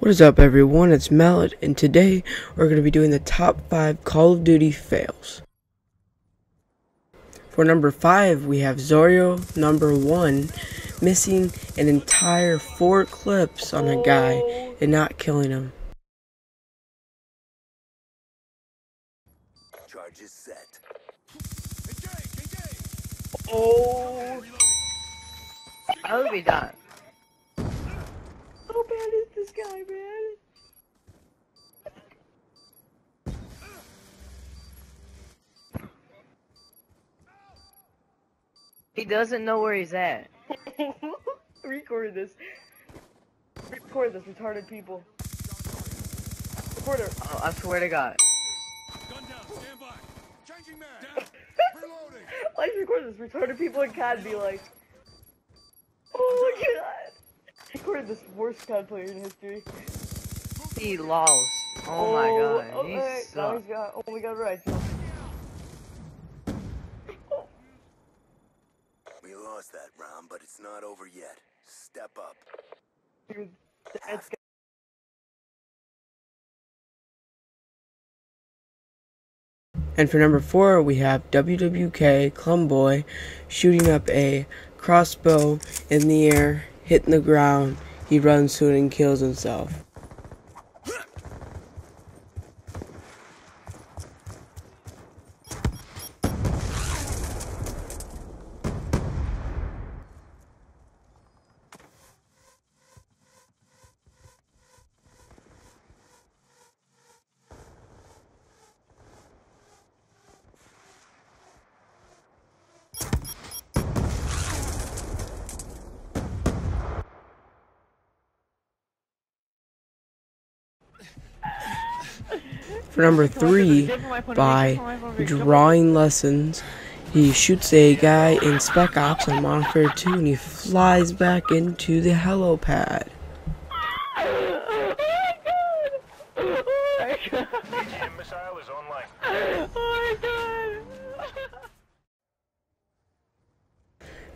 What is up everyone, it's Mallet, and today we're going to be doing the top 5 Call of Duty fails. For number 5, we have Zorio number 1, missing an entire 4 clips on a guy and not killing him. Charges set. Oh. How did we die? How bad is this guy, man? He doesn't know where he's at. Record this. Record this, retarded people. Recorder. Oh, I swear to God. Gun down, stand by. Changing man. Reloading. Like record this, retarded people in COD be like, Oh my god. Record this worst COD player in history. He lost. Oh, my oh, God. Oh, he alright, now sucks. he's got, oh my god, right. We lost that round, but it's not over yet. Step up. Dude, that's And for number 4, we have WWK Clumboy shooting up a crossbow in the air, hitting the ground. He runs to it and kills himself. For number three, by drawing lessons, he shoots a guy in Spec Ops on Warfare 2 and he flies back into the helipad.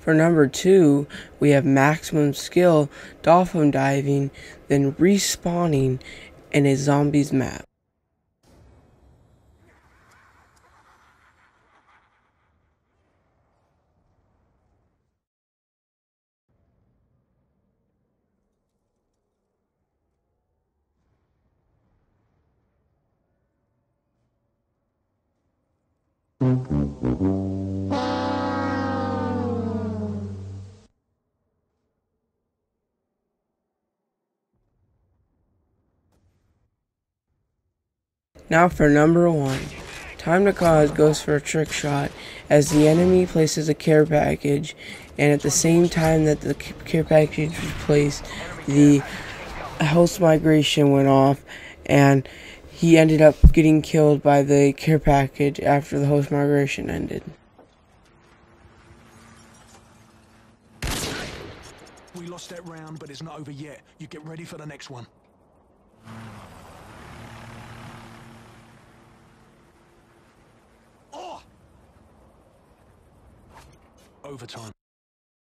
For number two, we have maximum skill dolphin diving, then respawning in a zombies map. Now for number one. Time to cause goes for a trick shot as the enemy places a care package, and at the same time that the care package was placed, the host migration went off, and he ended up getting killed by the care package after the host migration ended. We lost that round, but it's not over yet. You get ready for the next one. Overtime.